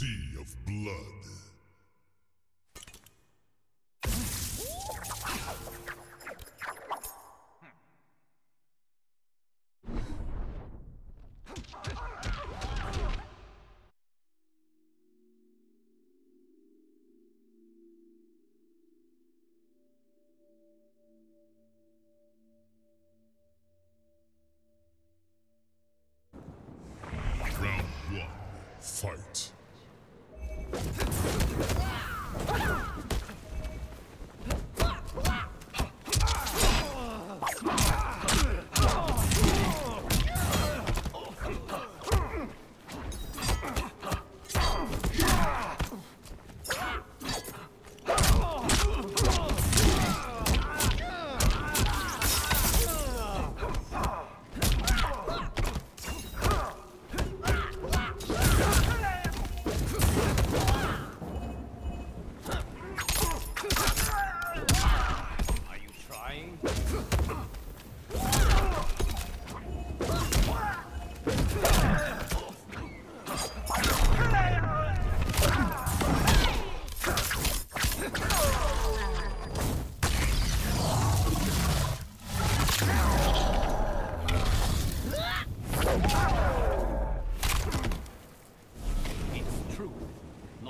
sea of blood. Fight.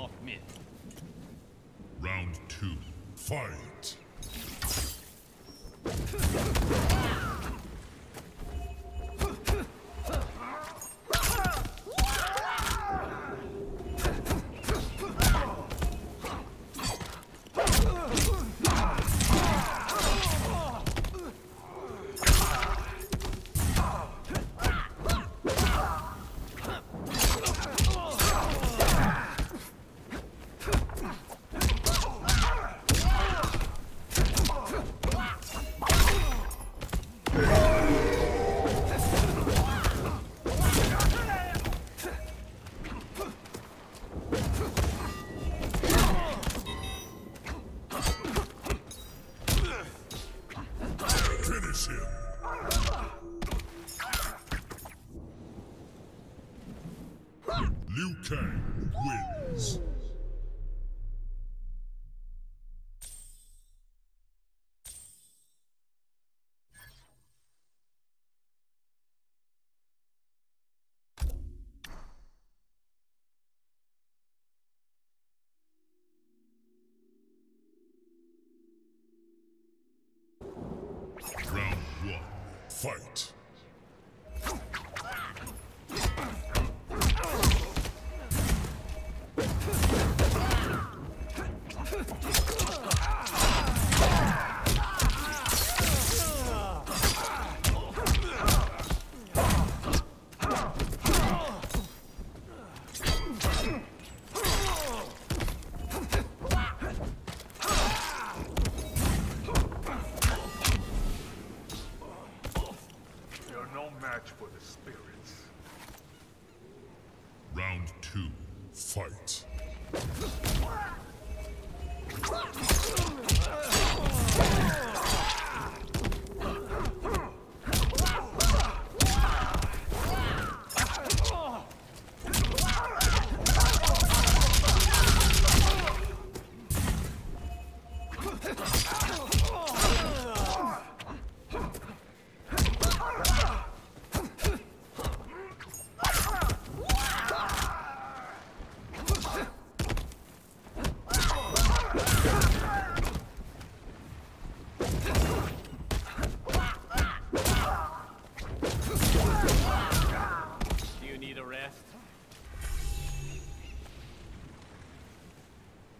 Not. Round two, fight. Kang wins. Fight. Round two, fight.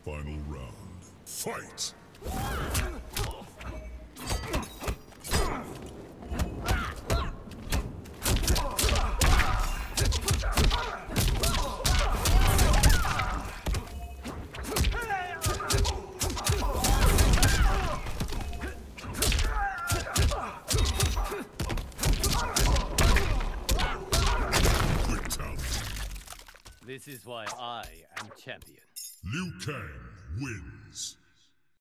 Final round, fight. Ah! This is why I am champion. Liu Kang wins.